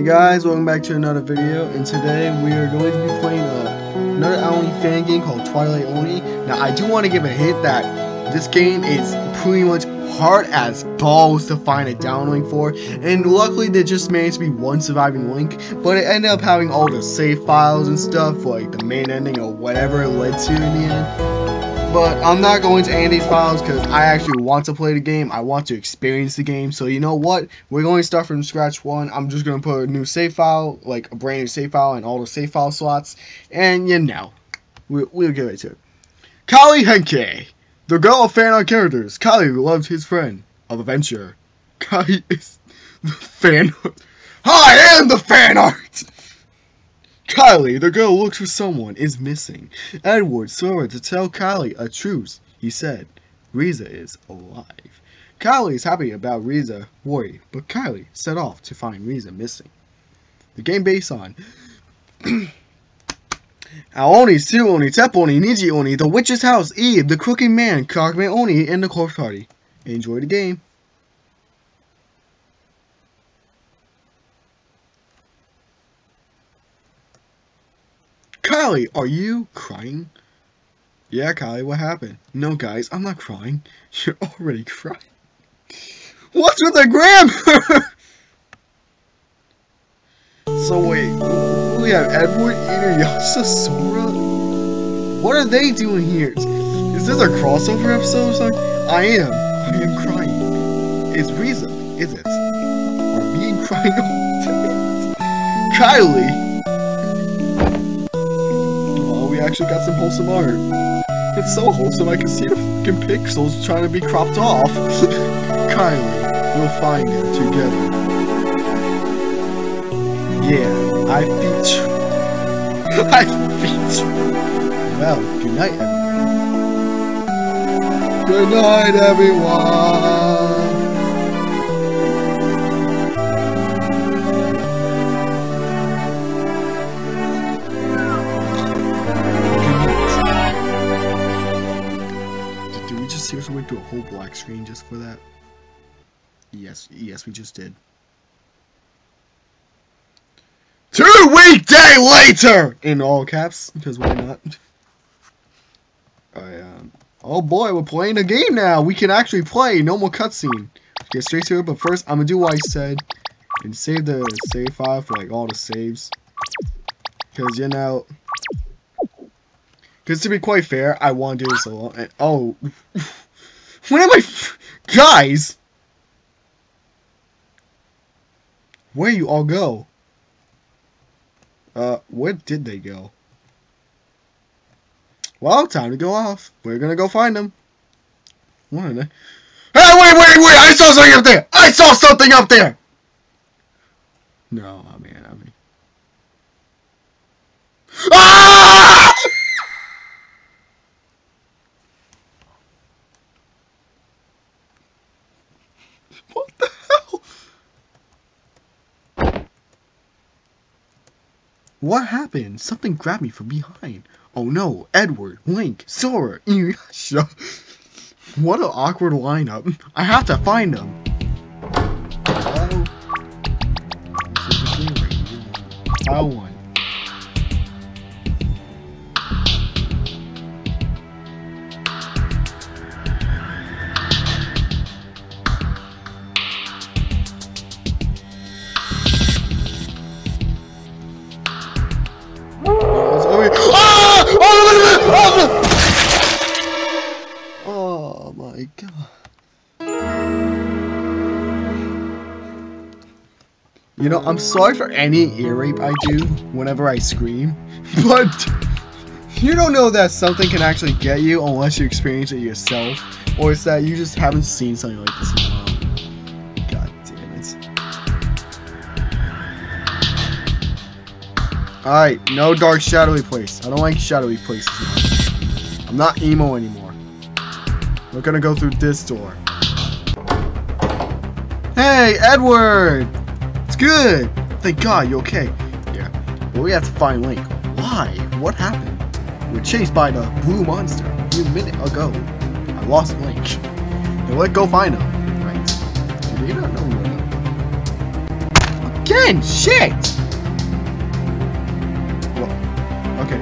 Hey guys, welcome back to another video, and today we are going to be playing uh, another Oni fan game called Twilight Oni. Now, I do want to give a hint that this game is pretty much hard as balls to find a downlink for, and luckily there just managed to be one surviving link, but it ended up having all the save files and stuff, like the main ending or whatever it led to in the end. But I'm not going to Andy's files because I actually want to play the game. I want to experience the game. So you know what? We're going to start from scratch one. I'm just going to put a new save file, like a brand new save file and all the save file slots. And you know, we'll, we'll get right to it. Kali Henke, the girl of fan art characters. Kali loves his friend of adventure. Kali is the fan art. I am the fan art! Kylie, the girl looks for someone, is missing. Edward her to tell Kylie a truth. He said, Riza is alive. Kylie is happy about Riza worry, but Kylie set off to find Riza missing. The game based on Aoni, Suoni, Teponi, Niji Oni, The Witch's House, Eve, The Crooked Man, Cockman Oni, and The Corpse Party. Enjoy the game. Kylie, are you crying? Yeah, Kylie, what happened? No, guys, I'm not crying. You're already crying. What's with the grammar? so wait, we have Edward, Inuyasha, Sora? What are they doing here? Is this a crossover episode or something? I am. I am crying. It's Riza, is it? Are me crying all day? Kylie! Actually got some wholesome art. It's so wholesome I can see the fucking pixels trying to be cropped off. Kindly, we'll find it together. Yeah, I beat you. I beat you. Well, good night, everyone. Good night, everyone. Seriously went to a whole black screen just for that? Yes, yes, we just did. Two weekday later! In all caps, because why not? I, um, oh boy, we're playing a game now! We can actually play! No more cutscene. Get straight to it, but first, I'm gonna do what I said. And save the save file for, like, all the saves. Because, you know... Because to be quite fair, I want to do this alone. And, oh... When am I... Guys! Where you all go? Uh, where did they go? Well, time to go off. We're gonna go find them. What? Hey, wait, wait, wait! I saw something up there! I saw something up there! No, I mean, I mean... Ah! What happened? Something grabbed me from behind. Oh no, Edward, Link, Sora, Inuyasha. What an awkward lineup. I have to find them. One. You know, I'm sorry for any ear rape I do whenever I scream, but you don't know that something can actually get you unless you experience it yourself, or it's that you just haven't seen something like this. God damn it. Alright, no dark shadowy place. I don't like shadowy places. I'm not emo anymore. We're gonna go through this door. Hey, Edward! Good! Thank God, you're okay? Yeah. Well, we have to find Link. Why? What happened? We were chased by the blue monster a minute ago. I lost Link. Now let's go find him. Right. They not know where again! Shit! Okay.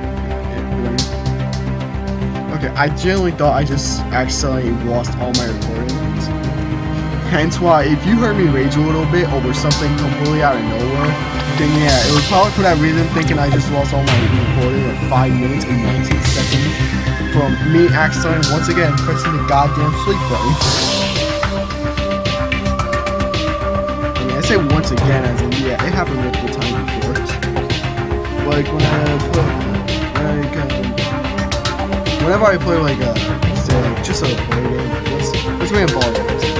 Okay, I genuinely thought I just accidentally lost all my recordings. Hence why, if you heard me rage a little bit over something completely out of nowhere, then yeah, it was probably for that reason thinking I just lost all my recording like 5 minutes and 19 seconds from me accidentally once again pressing the goddamn sleep button. I mean, I say once again as in, yeah, it happened multiple times before. Like when I put, like, um, whenever I play like a, say, like, just a play game, like this, let's play a ball game.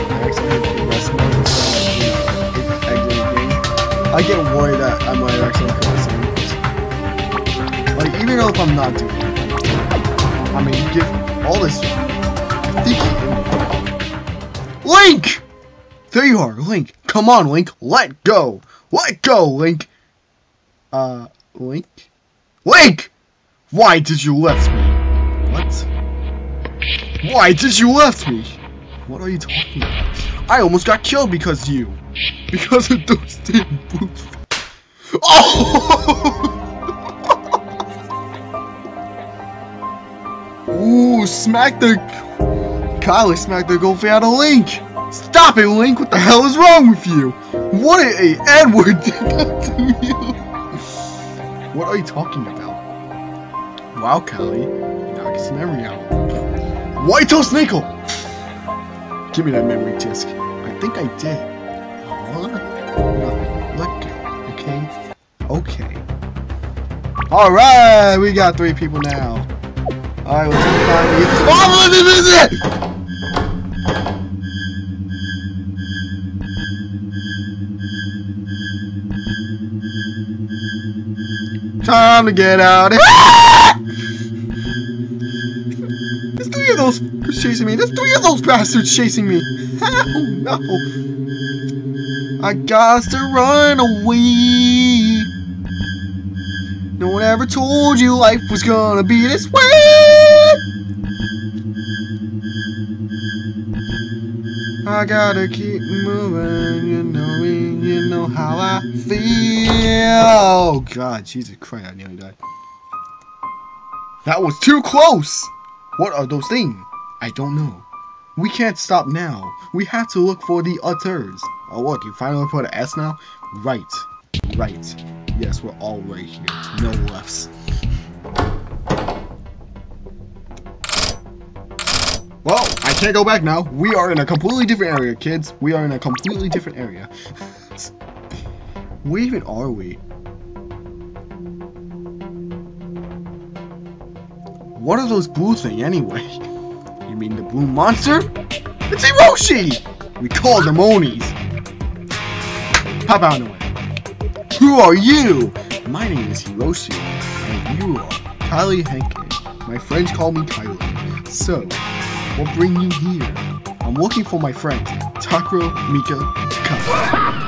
I get worried that I might actually kill someone. Like, even if I'm not doing it, I mean, give all this Link! There you are, Link. Come on, Link. Let go. Let go, Link. Uh, Link? Link! Why did you left me? What? Why did you left me? What are you talking about? I almost got killed because you. Because of those damn boots. Oh! Ooh, smack the... Kylie smacked the goofy out of Link! Stop it, Link! What the hell is wrong with you? What a, Edward did that to you? What are you talking about? Wow, Callie. You knocked some memory out. White Toast Nickel! Give me that memory disc. I think I did. No, let go, okay? Okay. Alright, we got three people now. Alright, let's find these. Oh, Time to get out. Those chasing me. There's three of those bastards chasing me. Oh no. I got to run away. No one ever told you life was gonna be this way. I gotta keep moving, you know me, you know how I feel. Oh god, Jesus Christ, I nearly died. That was too close! What are those things? I don't know. We can't stop now. We have to look for the others. Oh look, you finally put an S now? Right. Right. Yes, we're all right here. No lefts. Well, I can't go back now. We are in a completely different area, kids. We are in a completely different area. Where even are we? What are those blue thing anyway? You mean the blue monster? It's Hiroshi! We call them Onis. Pop out of the way. Who are you? My name is Hiroshi, and you are Kylie Henke. My friends call me Kylie. So, what bring you here? I'm looking for my friends, Takuro, Mika, Takata.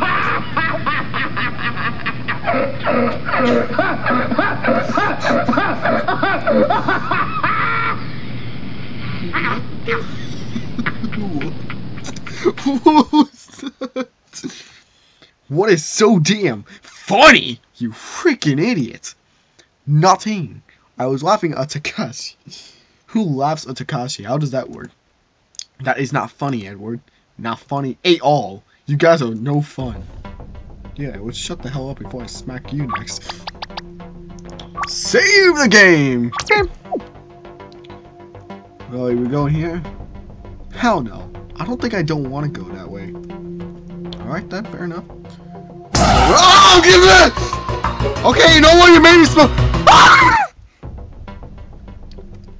what? Is so damn funny, you freaking idiot? Nothing. I was laughing at Takashi. Who laughs at Takashi? How does that work? That is not funny, Edward. Not funny at all. You guys are no fun. Yeah, let's shut the hell up before I smack you next. Save the game! Really, we going here? Hell no. I don't think I don't want to go that way. Alright then, fair enough. Oh, give it! Okay, you know what? You made me smell. Ah!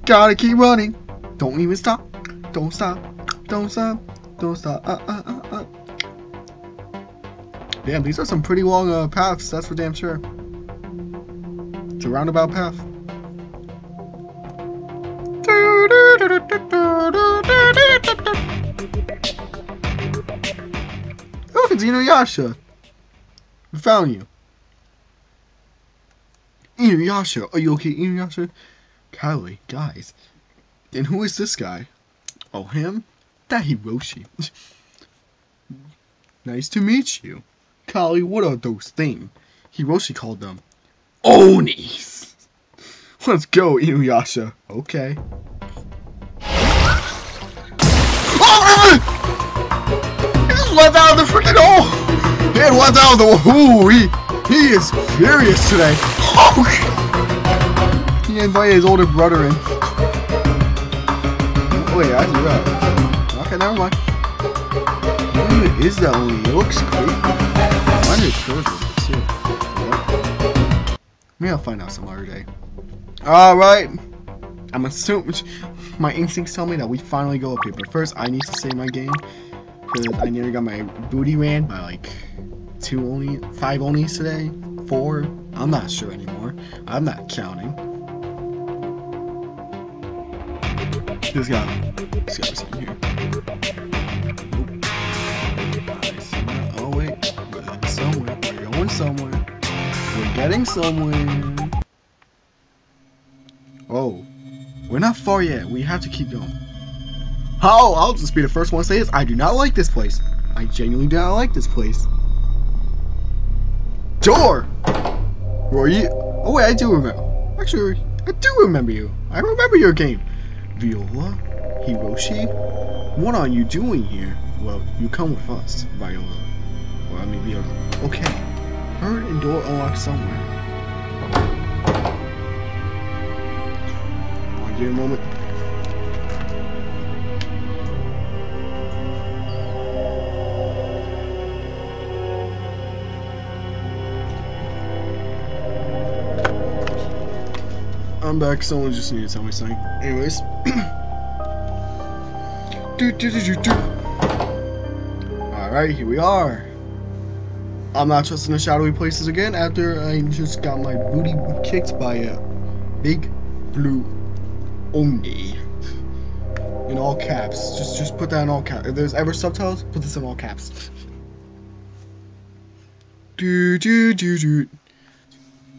Gotta keep running. Don't even stop. Don't stop. Don't stop. Don't stop. Uh, uh, uh, uh. Damn, these are some pretty long uh, paths, that's for damn sure. It's a roundabout path. Look, it's Inuyasha. We found you. Inuyasha, are you okay, Inuyasha? Kylie, guys. And who is this guy? Oh, him? That Hiroshi. nice to meet you. Kali, what are those things? Hiroshi called them Onis. Let's go, Inuyasha. Okay. Oh, he just went out of the freaking hole! He had went out of the hole! He, he is furious today. Oh, he invited his older brother in. Oh, wait, I do that. Okay, never mind. Who is that Oni? It looks creepy. I need curves with it too. Maybe I'll find out some other day. Alright. I'm assuming my instincts tell me that we finally go up here. But first, I need to save my game. Because I nearly got my booty ran by like two only, five onlys today. Four. I'm not sure anymore. I'm not counting. This guy. This guy was in here. Somewhere. We're getting somewhere. Oh. We're not far yet. We have to keep going. Oh, I'll just be the first one to say this. I do not like this place. I genuinely do not like this place. Door! Who are you? Oh wait, I do remember. Actually, I do remember you. I remember your game. Viola? Hiroshi? What are you doing here? Well, you come with us, Viola. Well, I mean Viola. Okay. Heard and door unlocked somewhere. I'll give a moment. I'm back. Someone just needed to tell me something. Anyways. Alright, here we are. I'm not trusting the shadowy places again after I just got my booty kicked by a big blue Oni. In all caps. Just just put that in all caps. If there's ever subtitles, put this in all caps. Do do do do.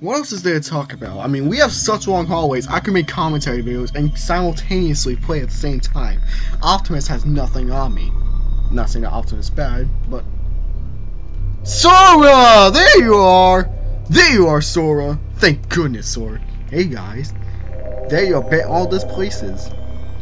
What else is there to talk about? I mean, we have such long hallways, I can make commentary videos and simultaneously play at the same time. Optimus has nothing on me. Not saying that Optimus is bad, but... Sora! There you are! There you are, Sora! Thank goodness, Sora. Hey, guys. There you are, bet all these places.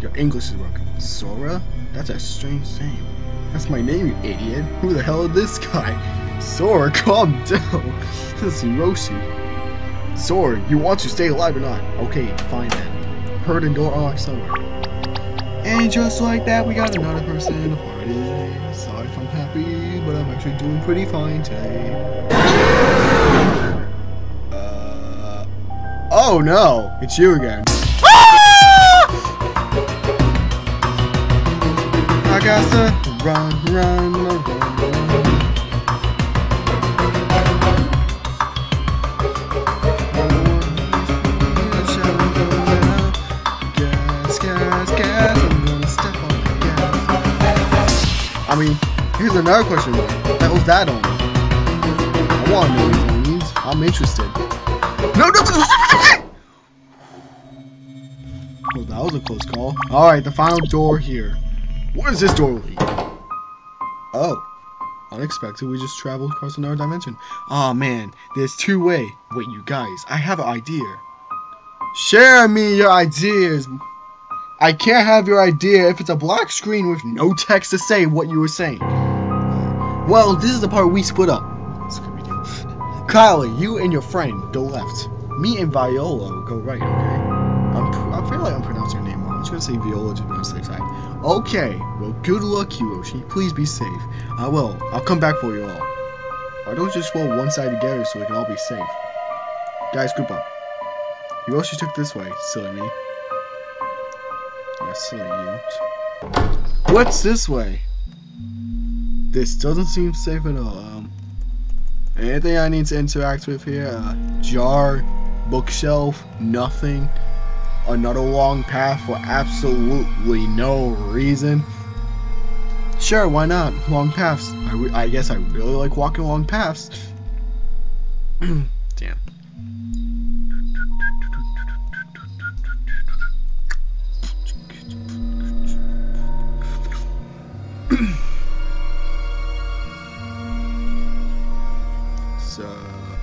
Your English is broken. Sora? That's a strange name. That's my name, you idiot. Who the hell is this guy? Sora, calm down. this is Hiroshi. Sora, you want to stay alive or not? Okay, fine then. Heard and door unlocked somewhere. And just like that, we got another person Sorry if I'm happy, but I'm actually doing pretty fine today. Uh, oh no, it's you again. I got to run, run, run, run. Here's another question. What the hell's that on? I want to know what it means. I'm interested. No, no! Oh, that was a close call. Alright, the final door here. Where does this door lead? Oh. Unexpected, we just traveled across another dimension. oh, man, there's two way. Wait, you guys, I have an idea. Share me your ideas. I can't have your idea if it's a black screen with no text to say what you were saying. Well, this is the part we split up. Kylie, you and your friend go left. Me and Viola go right, okay? I'm, I feel like I'm pronouncing your name wrong. I'm just gonna say Viola to be on the safe side. Okay, well, good luck, Hiroshi. Please be safe. I will. I'll come back for you all. Why don't you just roll one side together so we can all be safe? Guys, group up. Hiroshi took this way, silly me. Yeah, silly you. What's this way? This doesn't seem safe at all. Um, anything I need to interact with here? Uh, jar, bookshelf, nothing. Another long path for absolutely no reason. Sure, why not? Long paths. I, I guess I really like walking along paths.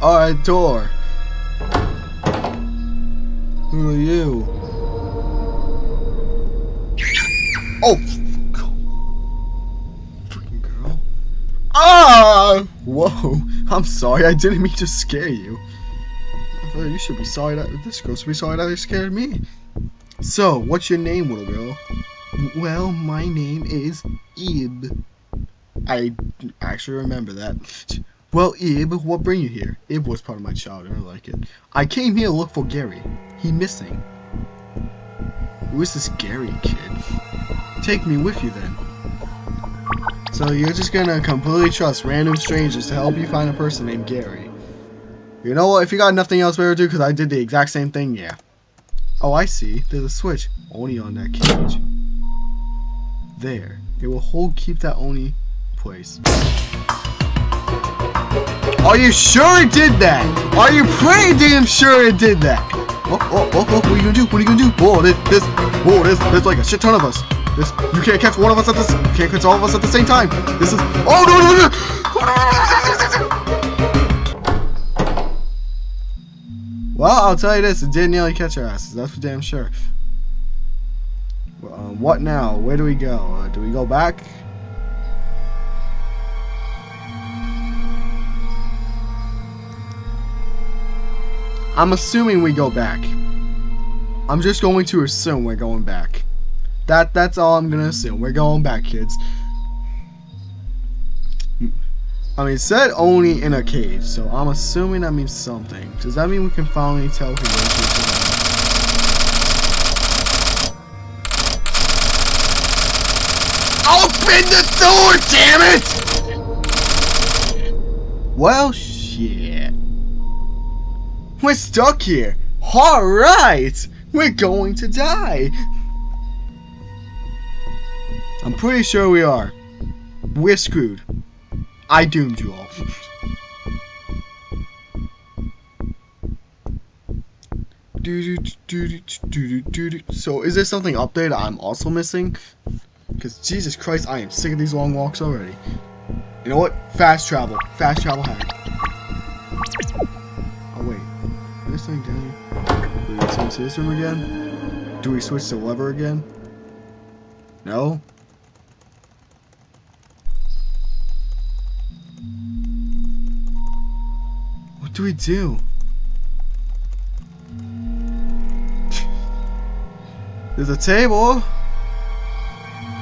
Alright, door. Who are you? Oh! Freaking girl. Ah! Whoa. I'm sorry, I didn't mean to scare you. I thought you should be sorry that this girl should be sorry that you scared me. So, what's your name, little girl? Well, my name is Ib. I actually remember that. Well, Ib, what bring you here? Ib was part of my childhood, I like it. I came here to look for Garry. He missing. Who is this Garry kid? Take me with you then. So you're just gonna completely trust random strangers to help you find a person named Garry. You know what, if you got nothing else better to do, because I did the exact same thing, yeah. Oh, I see. There's a switch. Only on that cage. There. It will hold keep that Oni place. Are you sure it did that? Are you pretty damn sure it did that? Oh, oh, oh, oh, what are you gonna do? What are you gonna do? Whoa, this, this, whoa, there's, there's like a shit ton of us. This, you can't catch one of us at this, you can't catch all of us at the same time. This is, oh, no, no, no. Well, I'll tell you this, it did nearly catch our asses, that's for damn sure. Um, what now? Where do we go? Uh, do we go back? I'm assuming we go back. I'm just going to assume we're going back. That that's all I'm gonna assume. We're going back, kids. I mean, said only in a cage, so I'm assuming that means something. Does that mean we can finally tell who is Open the door, damn it! Well, shit. We're stuck here. Alright! We're going to die. I'm pretty sure we are. We're screwed. I doomed you all. So is there something up there that I'm also missing? Because Jesus Christ, I am sick of these long walks already. You know what? Fast travel. Fast travel hack. This room again? Do we switch to lever again? No? What do we do? There's a table.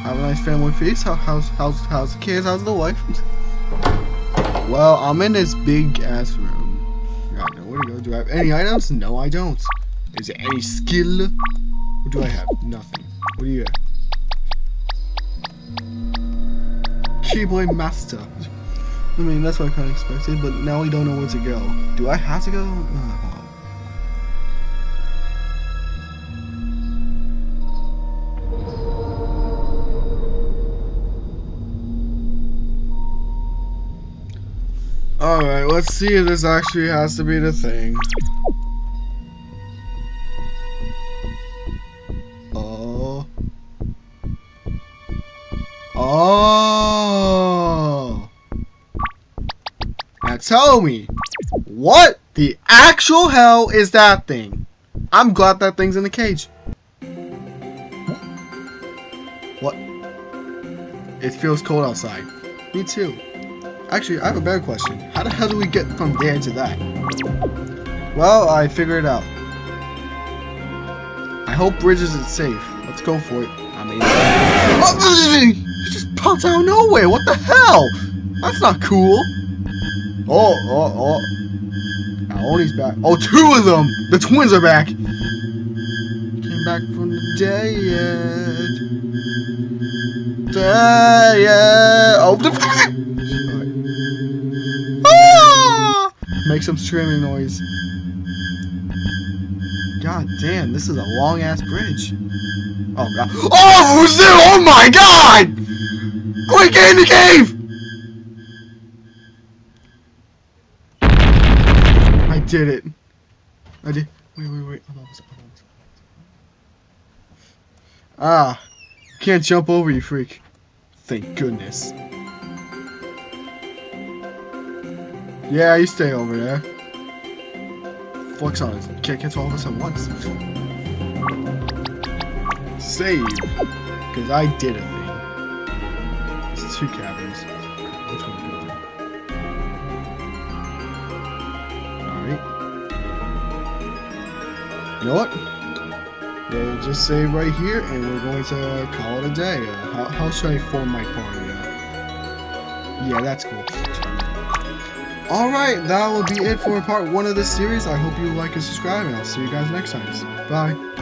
Have a nice family feast. How, how's how's how's the kids? How's the wife? well, I'm in this big ass room. I know where to go. Do I have any items? No, I don't. Is there any skill? What do I have? Nothing. What do you have? Keyblade Master. I mean, that's what I kind of expected, but now we don't know where to go. Do I have to go? Uh, Alright, let's see if this actually has to be the thing. Oh. Now tell me, what the actual hell is that thing? I'm glad that thing's in the cage. What? It feels cold outside. Me too. Actually, I have a better question. How the hell do we get from there to that? Well, I figured it out. I hope Bridges is safe. Let's go for it. I mean... Oh, Popped out of nowhere! What the hell? That's not cool! Oh, oh, oh. Aoni's back. Oh, two of them! The twins are back! Came back from the dead. Dead! Oh, ah! Make some screaming noise. God damn, this is a long ass bridge. Oh god. Oh, who's there? Oh my god! Quick, get in the cave! I did it. I did. Wait, wait, wait. I'm almost. Ah. Can't jump over, you freak. Thank goodness. Yeah, you stay over there. flex on us. Can't catch all of us at once. Save. Because I did. It's two caverns. Which one to go Alright. You know what? We'll just save right here and we're going to call it a day. Uh, how, how should I form my party? Uh, yeah, that's cool. Alright, that will be it for part one of this series. I hope you like and subscribe, and I'll see you guys next time. Bye.